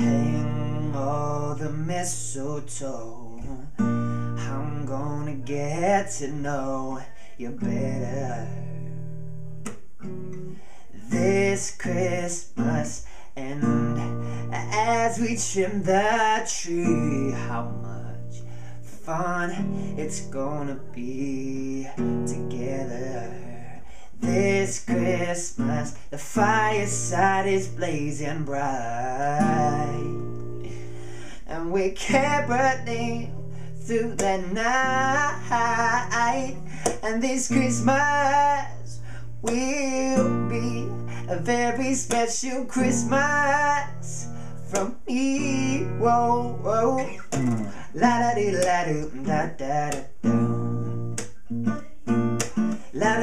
hang all the mistletoe. I'm gonna get to know you better this Christmas. And as we trim the tree, how much fun it's gonna be together. This Christmas, the fireside is blazing bright. And we caroling through the night. And this Christmas will be a very special Christmas from me. Whoa, whoa. La da dee la doo da da. Da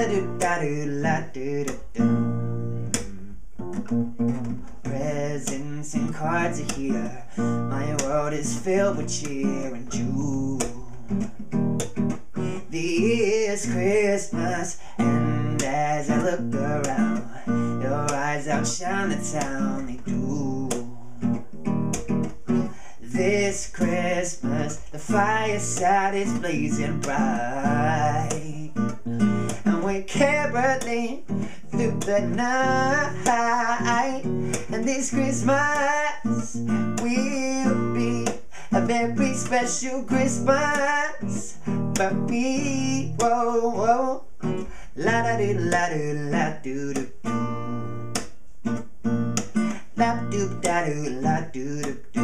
do da do la do da do. Presents and cards are here. My world is filled with cheer and joy. This Christmas, and as I look around, your eyes outshine the town. They do. This Christmas, the fireside is blazing bright the night. And this Christmas will be a very special Christmas me. Whoa, whoa. La da do la do la do do do. La do da do la do do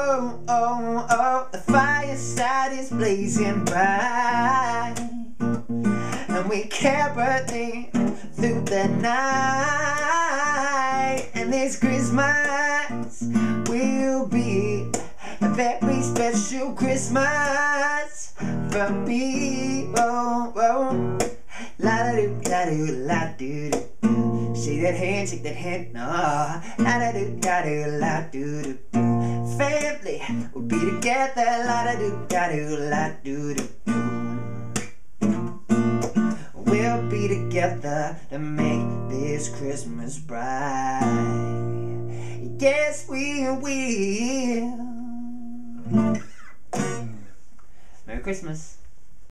Oh, oh, oh, the fireside is blazing bright. And we caroling through the night. And this Christmas will be a very special Christmas for me. Oh, oh, la da do, la do, la do, do, Shake that hand, shake that hand, no La da do, da do, la do, do family will be together. La da do da do la do do do. We'll be together to make this Christmas bright. Yes, we will. Merry Christmas.